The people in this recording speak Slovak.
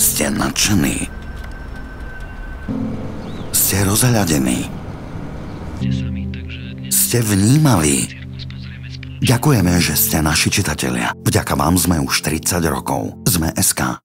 Ste nadšení. Ste rozhľadení. Ste vnímaví. Ďakujeme, že ste naši čitatelia. Vďaka vám sme už 30 rokov. Sme SK.